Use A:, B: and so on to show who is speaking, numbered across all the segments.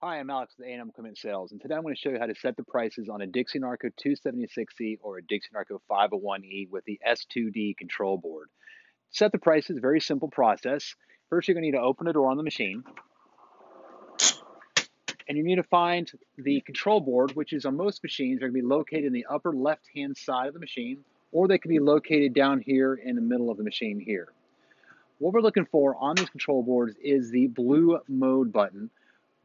A: Hi, I'm Alex with A&M Equipment Sales, and today I'm going to show you how to set the prices on a Dixie Narco 276E or a Dixie Narco 501E with the S2D control board. Set the prices, very simple process. First, you're going to need to open a door on the machine, and you need to find the control board, which is on most machines, they're going to be located in the upper left-hand side of the machine, or they can be located down here in the middle of the machine here. What we're looking for on these control boards is the blue mode button,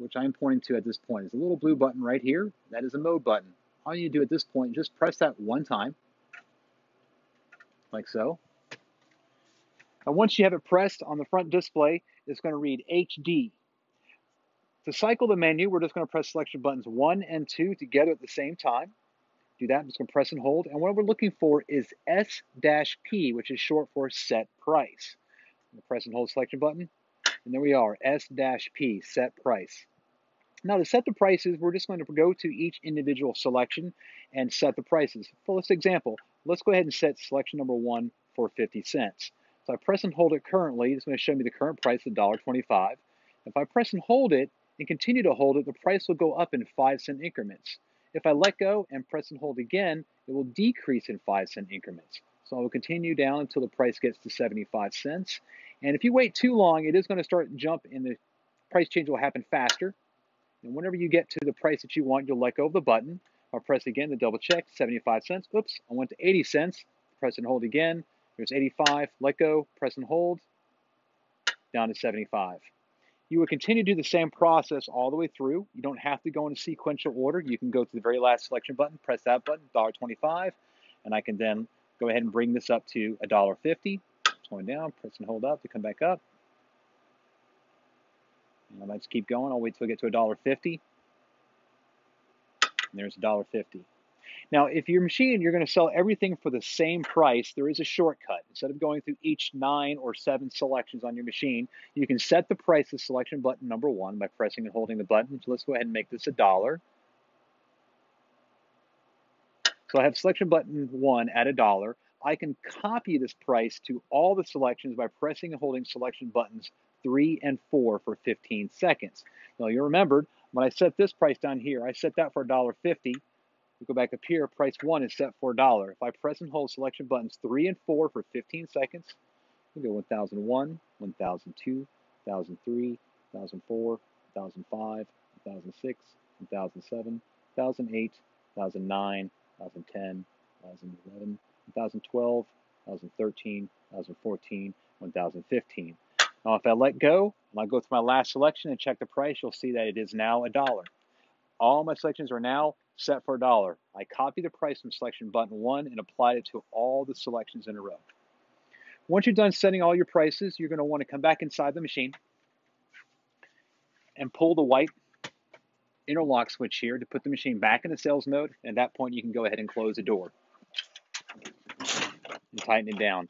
A: which I'm pointing to at this point. is a little blue button right here. That is a mode button. All you do at this point, just press that one time, like so. And once you have it pressed on the front display, it's going to read HD. To cycle the menu, we're just going to press selection buttons 1 and 2 together at the same time. Do that, I'm just going to press and hold. And what we're looking for is S-P, which is short for set price. Press and hold selection button. And there we are, S-P, set price. Now to set the prices, we're just going to go to each individual selection and set the prices. For this example, let's go ahead and set selection number one for 50 cents. So I press and hold it currently, it's going to show me the current price of $1.25. If I press and hold it and continue to hold it, the price will go up in 5 cent increments. If I let go and press and hold again, it will decrease in 5 cent increments. So I will continue down until the price gets to 75 cents. And if you wait too long, it is going to start jump and the price change will happen faster. And whenever you get to the price that you want, you'll let go of the button. I'll press again to double check, 75 cents. Oops, I went to 80 cents. Press and hold again. There's 85, let go, press and hold, down to 75. You would continue to do the same process all the way through. You don't have to go in a sequential order. You can go to the very last selection button, press that button, $1.25, and I can then go ahead and bring this up to $1.50. It's going down, press and hold up to come back up. I might just keep going. I'll wait till I get to $1.50. And there's $1.50. Now, if your machine, you're going to sell everything for the same price, there is a shortcut. Instead of going through each nine or seven selections on your machine, you can set the price of selection button number one by pressing and holding the button. So let's go ahead and make this a dollar. So I have selection button one at a dollar. I can copy this price to all the selections by pressing and holding selection buttons 3 and 4 for 15 seconds. Now you remembered, when I set this price down here, I set that for $1.50. We go back up here, price 1 is set for a dollar. If I press and hold selection buttons 3 and 4 for 15 seconds, we go 1001, 1002, 1003, 1004, 1005, 1006, 1007, 1008, 1009, 2010, 2011, 2012, 2013, 2014, 2015. Now, if I let go, and I go to my last selection and check the price, you'll see that it is now a dollar. All my selections are now set for a dollar. I copy the price from selection button one and apply it to all the selections in a row. Once you're done setting all your prices, you're going to want to come back inside the machine and pull the white interlock switch here to put the machine back into sales mode. At that point, you can go ahead and close the door and tighten it down.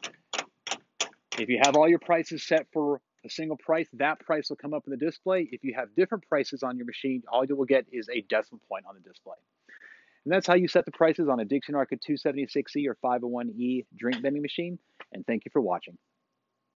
A: If you have all your prices set for a single price, that price will come up in the display. If you have different prices on your machine, all you will get is a decimal point on the display. And that's how you set the prices on a Dixie Narco 276E or 501E drink vending machine. And thank you for watching.